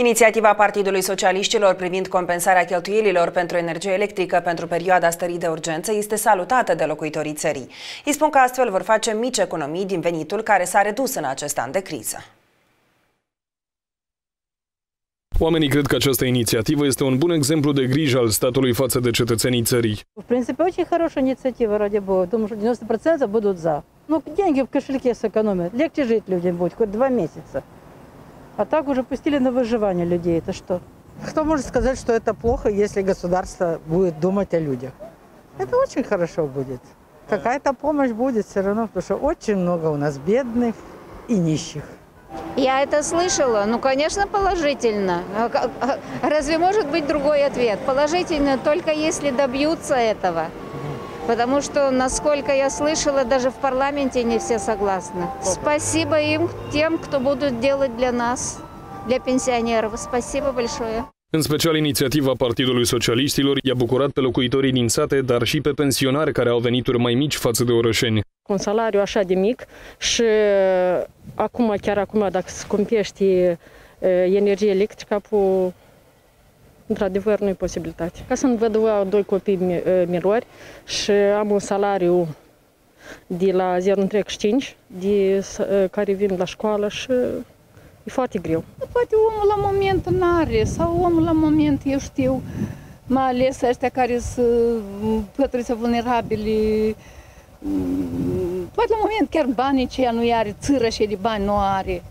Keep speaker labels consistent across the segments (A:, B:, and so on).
A: Inițiativa Partidului Socialiștilor privind compensarea cheltuielilor pentru energie electrică pentru perioada stării de urgență este salutată de locuitorii țării. Îi spun că astfel vor face mici economii din venitul care s-a redus în acest an de criză.
B: Oamenii cred că această inițiativă este un bun exemplu de grijă al statului față de cetățenii țării.
C: В принципе, очень хорошая инициатива, ради бога. Думаю, что 90% будут за. Ну, деньги в кошельке сэкономят. Легче жить людям будет, хоть два месяца. А так уже пустили на выживание людей. Это что?
D: Кто может сказать, что это плохо, если государство будет думать о людях? Это очень хорошо будет. Какая-то помощь будет все равно, потому что очень много у нас бедных и нищих.
E: Я это слышала, ну, конечно, положительно. А ка- а Разве может быть другой ответ? Положительно только если добьются этого. Потому что, насколько я слышала, даже в парламенте не все согласны. Спасибо им, тем, кто будут делать для нас, для пенсионеров. Спасибо большое.
B: În special, inițiativa Partidului Socialiștilor i-a bucurat pe locuitorii din sate, dar și pe pensionari care au venituri mai mici față de orășeni.
C: Cu un salariu așa de mic și acum, chiar acum, dacă scumpești e, energie electrică, pu, într-adevăr nu e posibilitate. Ca să-mi văd au doi copii mi- minori și am un salariu de la 0,35 de, s- care vin la școală și e foarte greu.
F: Poate omul la moment n-are sau omul la moment, eu știu, mai ales ăștia care sunt pătrițe vulnerabili, mm, poate la moment chiar banii ceea nu are, țără și de bani nu are.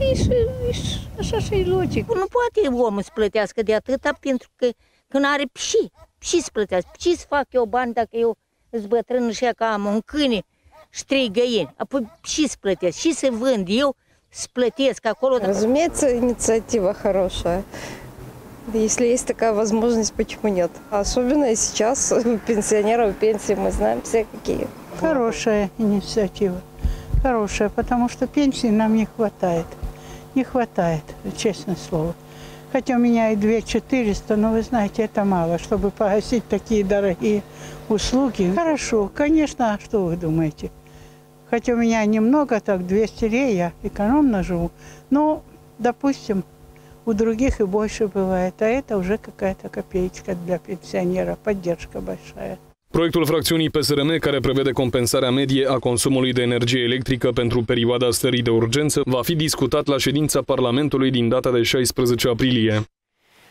F: Că e și, e și așa și e logic.
G: Nu poate omul să plătească de atâta pentru că când are și, și să plătească. Și să fac eu bani dacă eu sunt bătrân și că am un câine și trei găini. Apoi și să plătesc, și să vând eu, să plătesc acolo.
H: Разумеется, инициатива хорошая. Если есть такая возможность, почему нет? Особенно сейчас, пенсионеров пенсии, мы знаем все какие.
I: Хорошая инициатива. Хорошая, потому что пенсии нам не хватает. Не хватает, честное слово. Хотя у меня и 2400, но вы знаете, это мало, чтобы погасить такие дорогие услуги. Хорошо, конечно, а что вы думаете? Хотя у меня немного, так 200 лей, я экономно живу. Но, допустим, у других и больше бывает. А это уже какая-то копеечка для пенсионера, поддержка большая.
B: Proiectul fracțiunii PSRM, care prevede compensarea medie a consumului de energie electrică pentru perioada stării de urgență, va fi discutat la ședința Parlamentului din data de 16 aprilie.